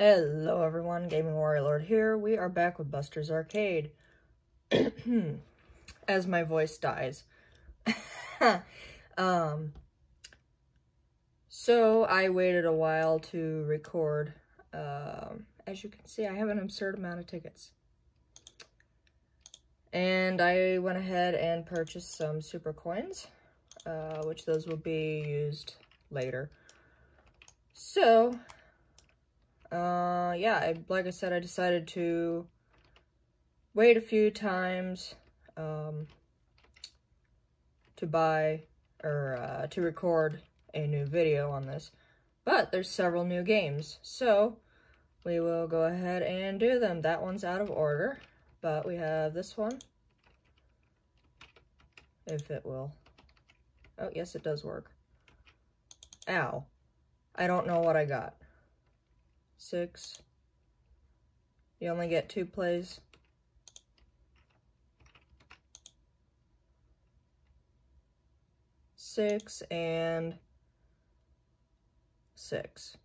Hello everyone, Gaming Warrior Lord here. We are back with Buster's Arcade. As my voice dies. um, so I waited a while to record. Um, as you can see, I have an absurd amount of tickets. And I went ahead and purchased some super coins, uh, which those will be used later. So, uh, yeah, I, like I said, I decided to wait a few times um, to buy or uh, to record a new video on this. But there's several new games, so we will go ahead and do them. That one's out of order, but we have this one. If it will. Oh, yes, it does work. Ow. I don't know what I got six. You only get two plays. Six and six.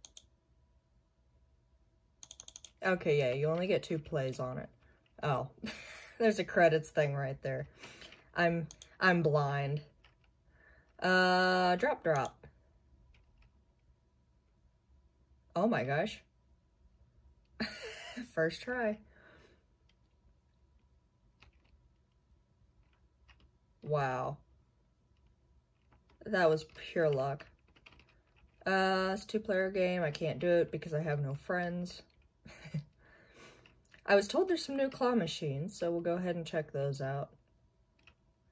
Okay, yeah, you only get two plays on it. Oh, there's a credits thing right there. I'm I'm blind. Uh, drop drop. Oh my gosh. First try. Wow. That was pure luck. Uh, it's two-player game. I can't do it because I have no friends. I was told there's some new claw machines, so we'll go ahead and check those out.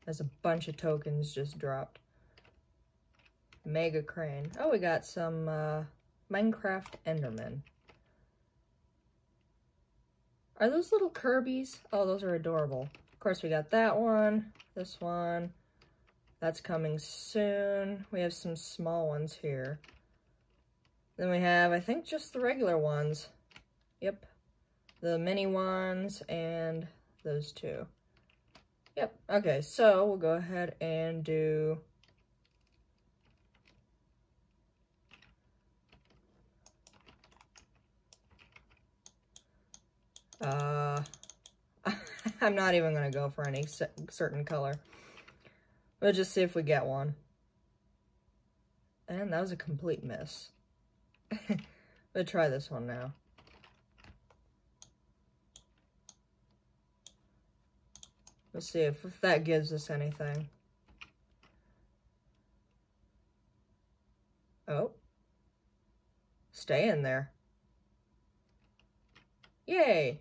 As a bunch of tokens just dropped. Mega Crane. Oh, we got some uh, Minecraft Enderman. Are those little Kirby's? Oh, those are adorable. Of course, we got that one, this one. That's coming soon. We have some small ones here. Then we have, I think, just the regular ones. Yep. The mini ones and those two. Yep. Okay, so we'll go ahead and do Uh, I'm not even going to go for any certain color. We'll just see if we get one. And that was a complete miss. we'll try this one now. Let's see if, if that gives us anything. Oh. Stay in there. Yay!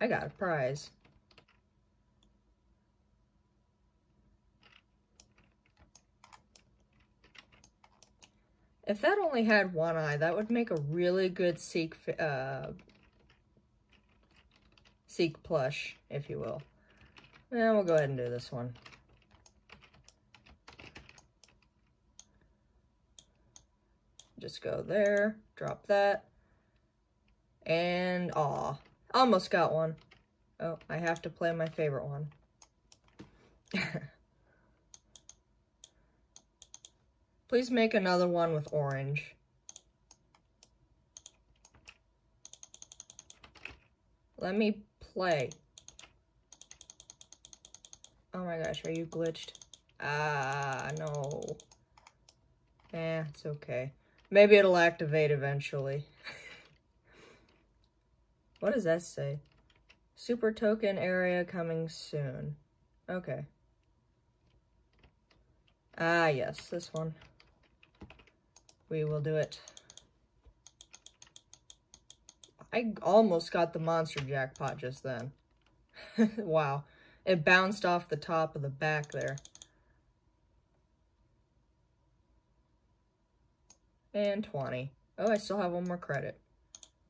I got a prize. If that only had one eye, that would make a really good Seek, uh, Seek plush, if you will. And we'll go ahead and do this one. Just go there, drop that, and aw. Almost got one. Oh, I have to play my favorite one. Please make another one with orange. Let me play. Oh my gosh, are you glitched? Ah, no. Eh, it's okay. Maybe it'll activate eventually. What does that say? Super token area coming soon. Okay. Ah, yes, this one. We will do it. I almost got the monster jackpot just then. wow. It bounced off the top of the back there. And 20. Oh, I still have one more credit.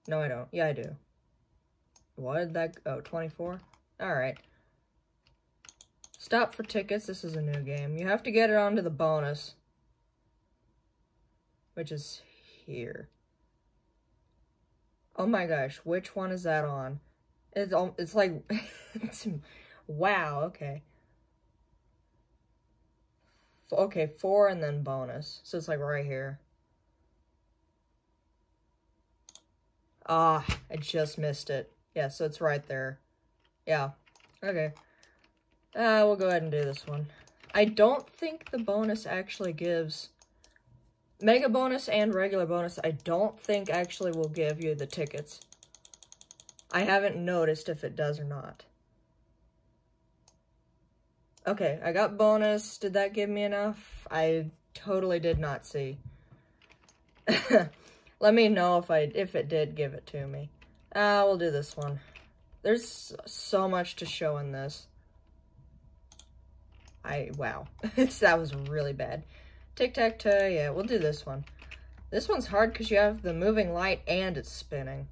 No, I don't. Yeah, I do. What did that, oh, 24? Alright. Stop for tickets. This is a new game. You have to get it onto the bonus. Which is here. Oh my gosh, which one is that on? It's, it's like, wow, okay. Okay, four and then bonus. So it's like right here. Ah, I just missed it. Yeah, so it's right there. Yeah, okay. Uh, we'll go ahead and do this one. I don't think the bonus actually gives... Mega bonus and regular bonus, I don't think actually will give you the tickets. I haven't noticed if it does or not. Okay, I got bonus. Did that give me enough? I totally did not see. Let me know if I if it did give it to me. Uh, we'll do this one. There's so much to show in this. I, wow. that was really bad. Tic-tac-toe, yeah, we'll do this one. This one's hard because you have the moving light and it's spinning.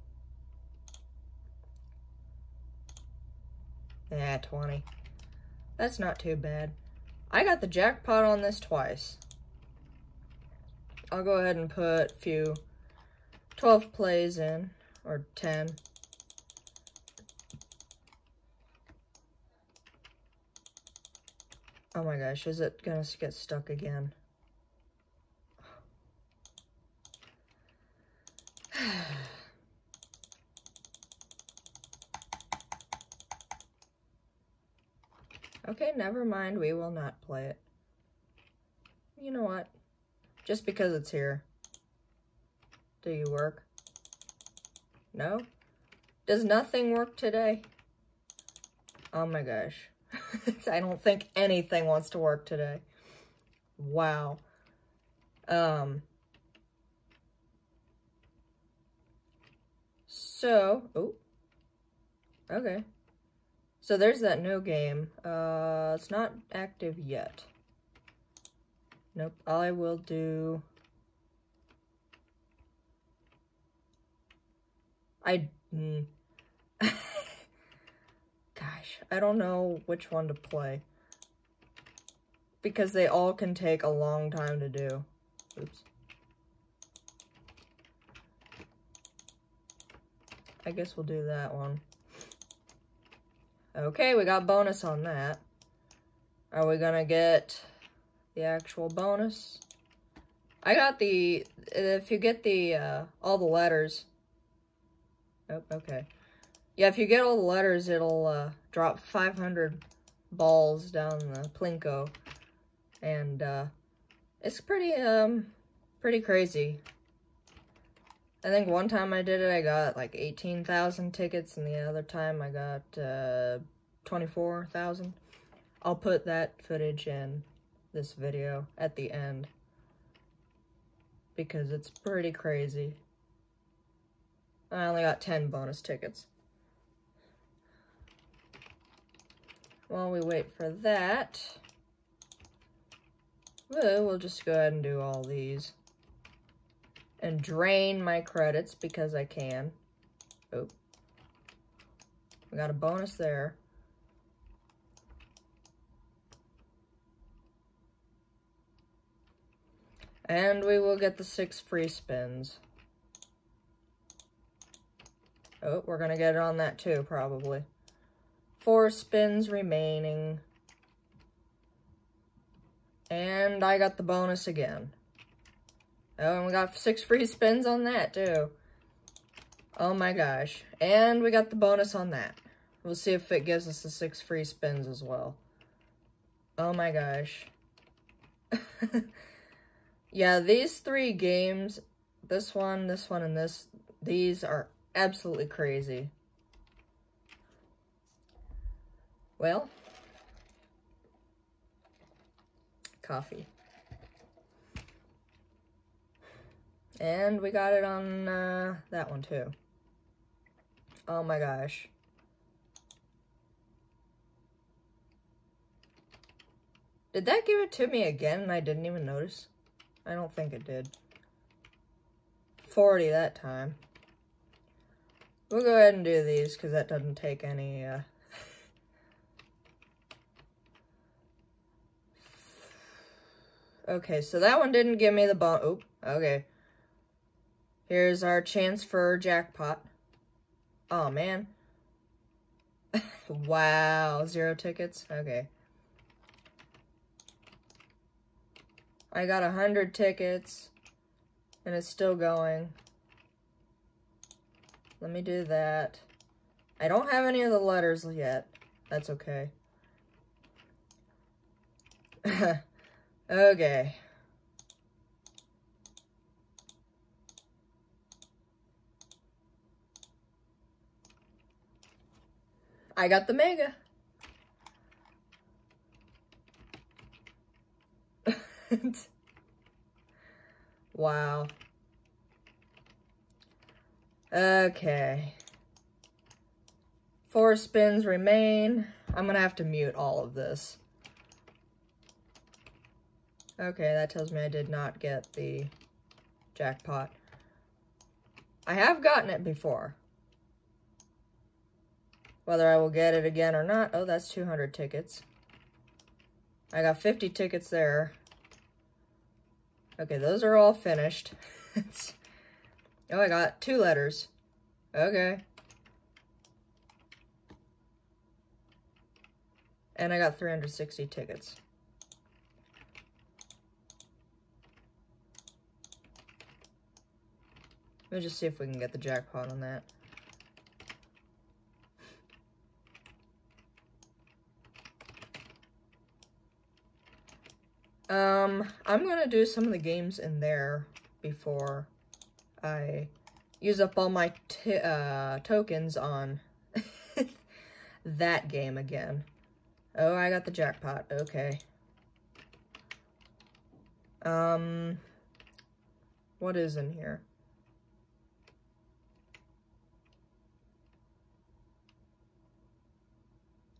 Yeah, 20. That's not too bad. I got the jackpot on this twice. I'll go ahead and put a few 12 plays in, or 10. Oh my gosh, is it gonna get stuck again? okay, never mind, we will not play it. You know what? Just because it's here. Do you work? No? Does nothing work today? Oh my gosh. I don't think anything wants to work today. Wow. Um. So, oh. Okay. So there's that new game. Uh, it's not active yet. Nope, I will do... I... Mm. Gosh, I don't know which one to play. Because they all can take a long time to do. Oops. I guess we'll do that one. Okay, we got bonus on that. Are we gonna get the actual bonus. I got the, if you get the, uh, all the letters. Oh, okay. Yeah, if you get all the letters, it'll, uh, drop 500 balls down the Plinko. And, uh, it's pretty, um, pretty crazy. I think one time I did it, I got like 18,000 tickets, and the other time I got, uh, 24,000. I'll put that footage in this video at the end because it's pretty crazy. I only got 10 bonus tickets. While we wait for that, well, just go ahead and do all these. And drain my credits because I can. Oh. We got a bonus there. And we will get the six free spins. Oh, we're going to get it on that too, probably. Four spins remaining. And I got the bonus again. Oh, and we got six free spins on that too. Oh my gosh. And we got the bonus on that. We'll see if it gives us the six free spins as well. Oh my gosh. Yeah, these three games, this one, this one, and this, these are absolutely crazy. Well, coffee. And we got it on uh, that one too. Oh my gosh. Did that give it to me again and I didn't even notice? I don't think it did. 40 that time. We'll go ahead and do these because that doesn't take any, uh... okay, so that one didn't give me the bump. Oop, okay. Here's our chance for jackpot. Oh, man. wow, zero tickets? Okay. I got a hundred tickets and it's still going. Let me do that. I don't have any of the letters yet. That's okay. okay. I got the mega. wow. Okay. Four spins remain. I'm gonna have to mute all of this. Okay, that tells me I did not get the jackpot. I have gotten it before. Whether I will get it again or not. Oh, that's 200 tickets. I got 50 tickets there. Okay, those are all finished. oh, I got two letters. Okay. And I got 360 tickets. Let's just see if we can get the jackpot on that. Um, I'm gonna do some of the games in there before I use up all my uh, tokens on that game again. Oh, I got the jackpot. Okay. Um, what is in here?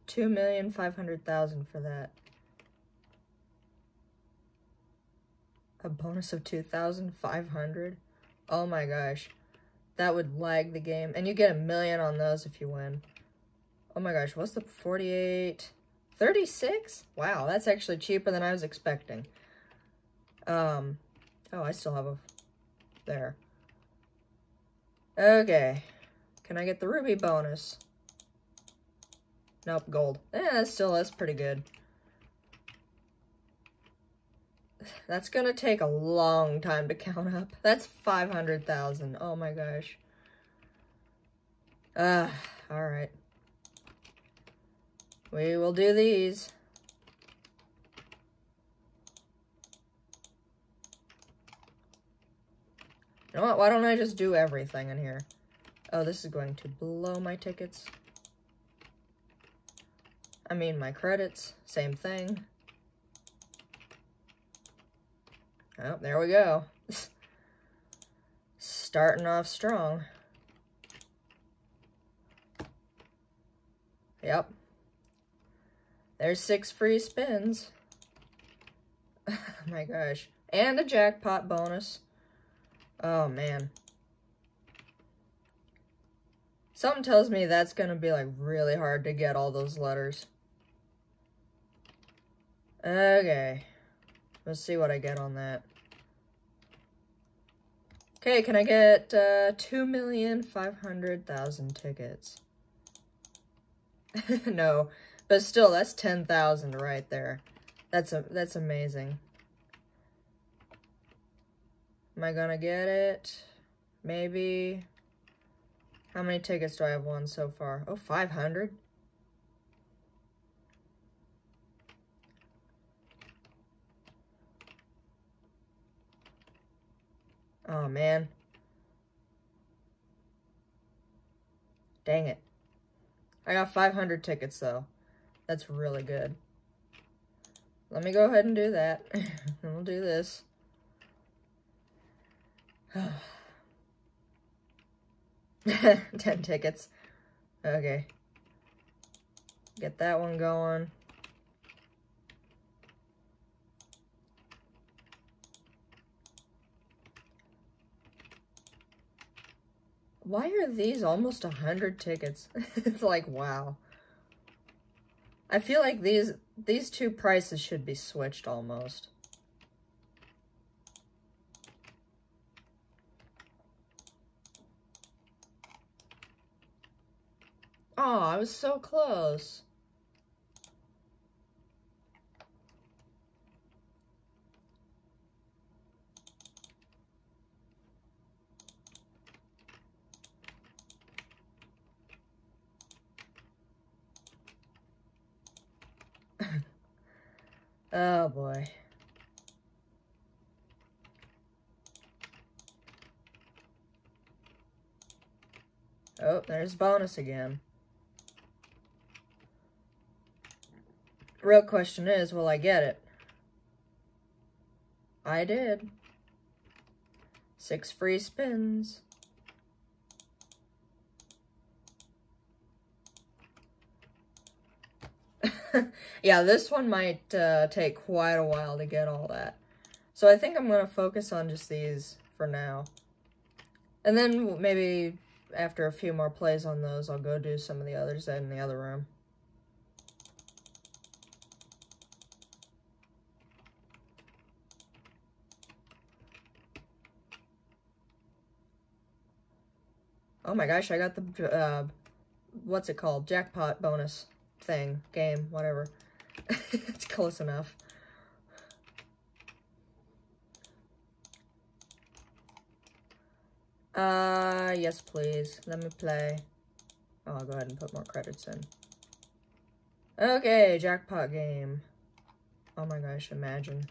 Two million five hundred thousand for that. A bonus of 2,500? Oh my gosh. That would lag the game. And you get a million on those if you win. Oh my gosh, what's the 48? 36? Wow, that's actually cheaper than I was expecting. Um, oh, I still have a, there. Okay. Can I get the ruby bonus? Nope, gold. That's still, that's pretty good. That's gonna take a long time to count up. That's 500,000. Oh my gosh. Ah, uh, alright. We will do these. You know what? Why don't I just do everything in here? Oh, this is going to blow my tickets. I mean, my credits. Same thing. Oh, there we go. Starting off strong. Yep. There's six free spins. oh my gosh. And a jackpot bonus. Oh, man. Something tells me that's going to be, like, really hard to get all those letters. Okay. Let's see what I get on that. Okay, can I get uh, 2,500,000 tickets? no, but still, that's 10,000 right there. That's a that's amazing. Am I gonna get it? Maybe. How many tickets do I have won so far? Oh, 500? Oh, man. Dang it. I got 500 tickets, though. That's really good. Let me go ahead and do that. and we'll do this. 10 tickets. Okay. Get that one going. Why are these almost a hundred tickets? it's like, wow. I feel like these these two prices should be switched almost. Oh, I was so close. Oh boy. Oh, there's bonus again. Real question is, will I get it? I did. Six free spins. yeah, this one might uh, take quite a while to get all that. So I think I'm going to focus on just these for now. And then maybe after a few more plays on those, I'll go do some of the others in the other room. Oh my gosh, I got the, uh, what's it called? Jackpot bonus thing, game, whatever. it's close enough. Uh, yes, please. Let me play. Oh, I'll go ahead and put more credits in. Okay, jackpot game. Oh my gosh, imagine.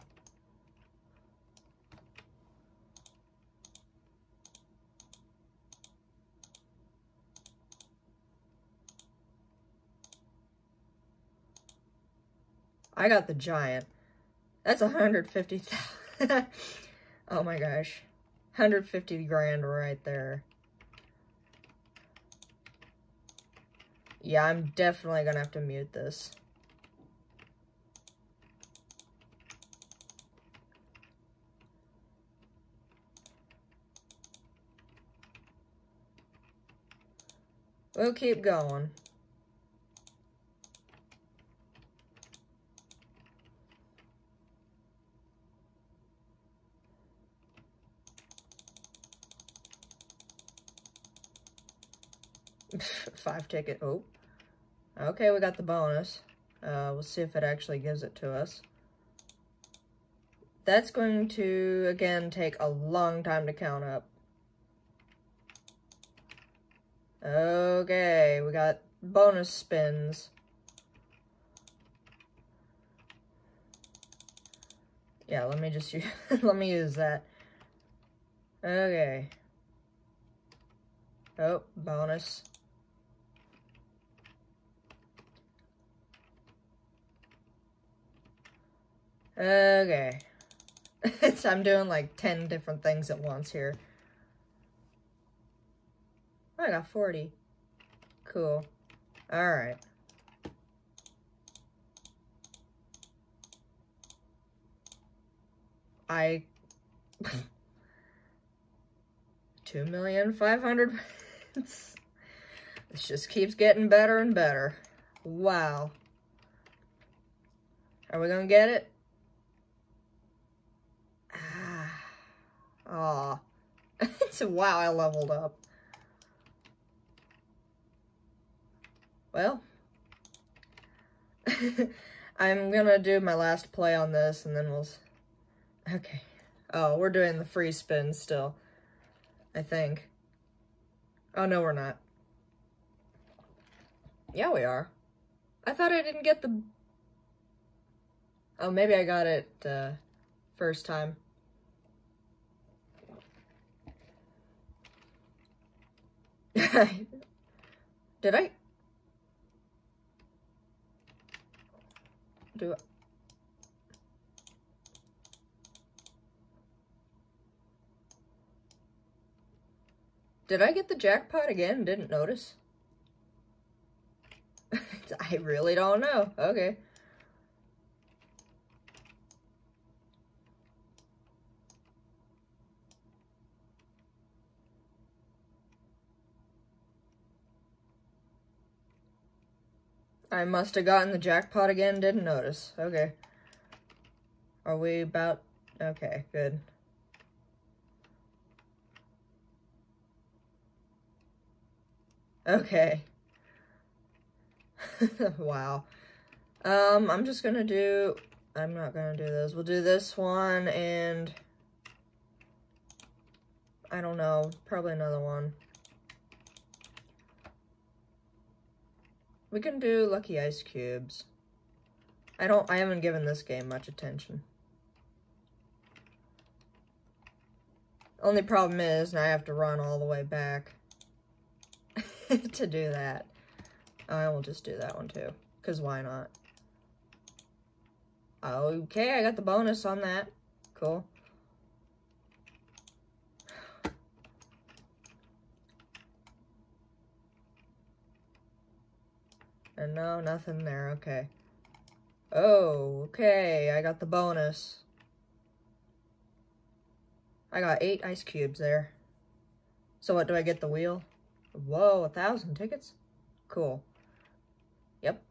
I got the giant. That's 150,000. oh my gosh. 150 grand right there. Yeah, I'm definitely gonna have to mute this. We'll keep going. Five ticket. Oh. Okay, we got the bonus. Uh, we'll see if it actually gives it to us. That's going to, again, take a long time to count up. Okay, we got bonus spins. Yeah, let me just use, let me use that. Okay. Oh, bonus. Okay. I'm doing like 10 different things at once here. I got 40. Cool. Alright. I... Two million five hundred. this just keeps getting better and better. Wow. Are we gonna get it? Aw. wow, I leveled up. Well. I'm gonna do my last play on this, and then we'll... Okay. Oh, we're doing the free spin still. I think. Oh, no, we're not. Yeah, we are. I thought I didn't get the... Oh, maybe I got it uh, first time. Did I? Do it. Did I get the jackpot again? Didn't notice. I really don't know. Okay. I must have gotten the jackpot again, didn't notice. Okay. Are we about... Okay, good. Okay. wow. Um, I'm just gonna do... I'm not gonna do those. We'll do this one and... I don't know. Probably another one. We can do Lucky Ice Cubes. I don't, I haven't given this game much attention. Only problem is, now I have to run all the way back to do that. I will just do that one too, because why not? Okay, I got the bonus on that. Cool. And no, nothing there. Okay. Oh, okay. I got the bonus. I got eight ice cubes there. So what, do I get the wheel? Whoa, a thousand tickets? Cool. Yep.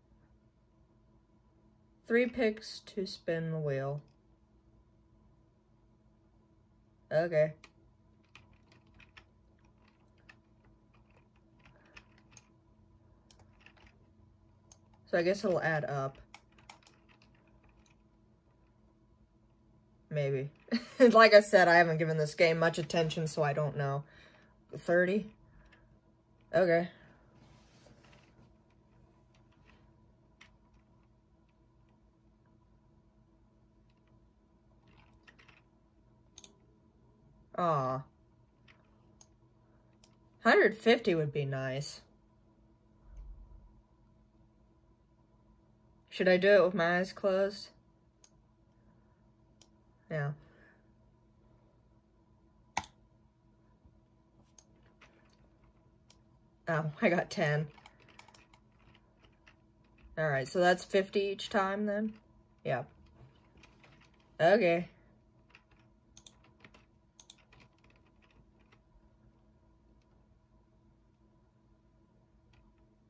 Three picks to spin the wheel. Okay. So I guess it'll add up. Maybe. like I said, I haven't given this game much attention, so I don't know. 30? Okay. Aw. 150 would be nice. Should I do it with my eyes closed? Yeah. Oh, I got 10. Alright, so that's 50 each time then? Yeah. Okay.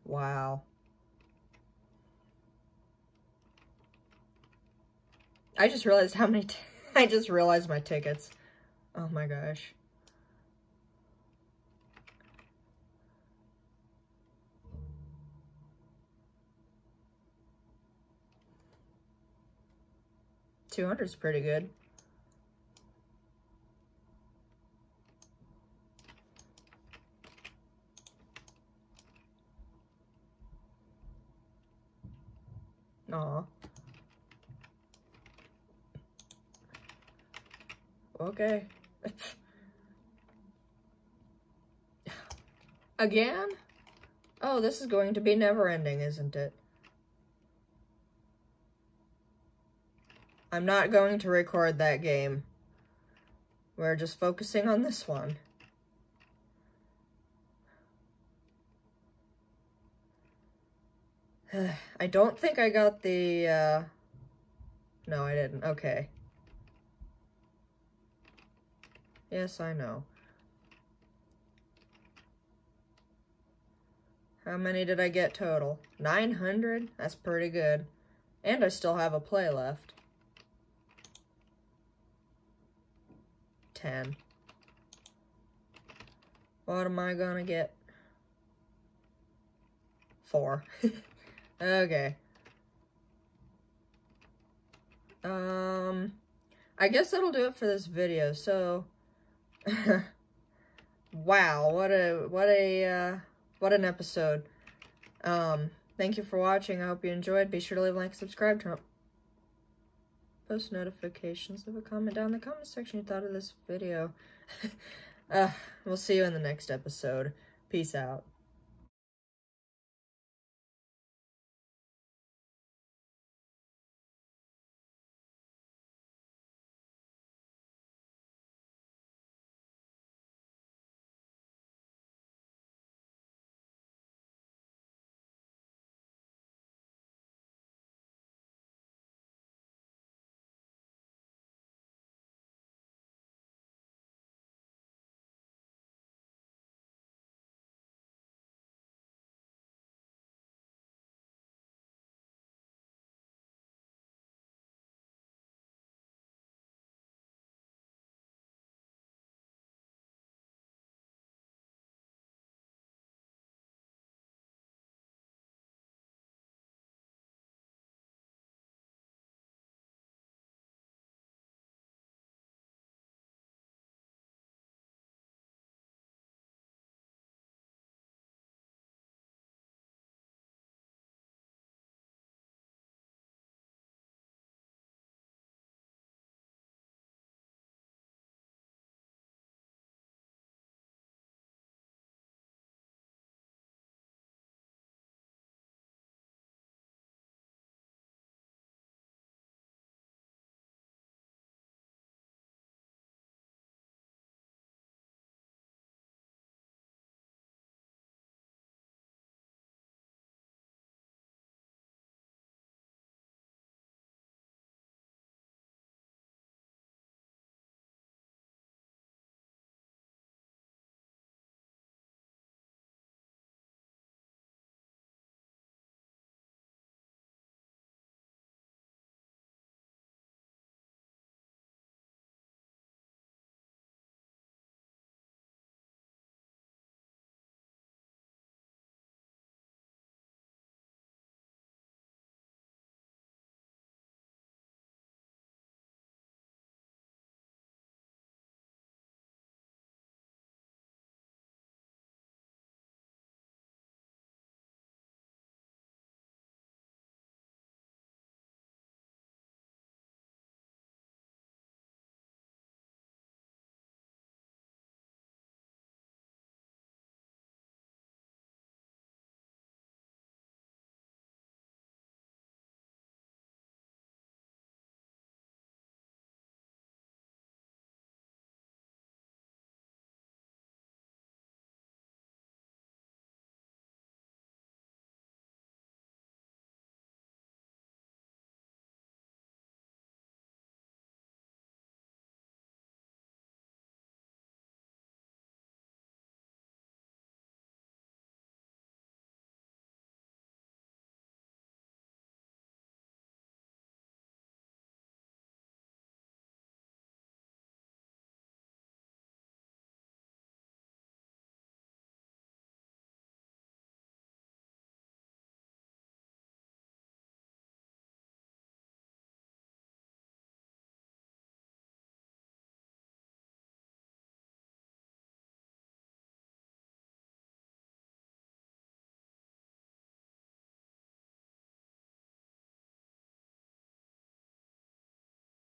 Wow. I just realized how many, I just realized my tickets. Oh my gosh. Two hundred is pretty good. Aw. Okay. Again? Oh, this is going to be never-ending, isn't it? I'm not going to record that game. We're just focusing on this one. I don't think I got the, uh... No, I didn't. Okay. Yes, I know. How many did I get total? 900? That's pretty good. And I still have a play left. 10. What am I gonna get? 4. okay. Um, I guess that'll do it for this video. So, wow, what a what a uh, what an episode. Um, thank you for watching. I hope you enjoyed. Be sure to leave a like, subscribe, on post notifications. Leave a comment down in the comment section you thought of this video. uh, we'll see you in the next episode. Peace out.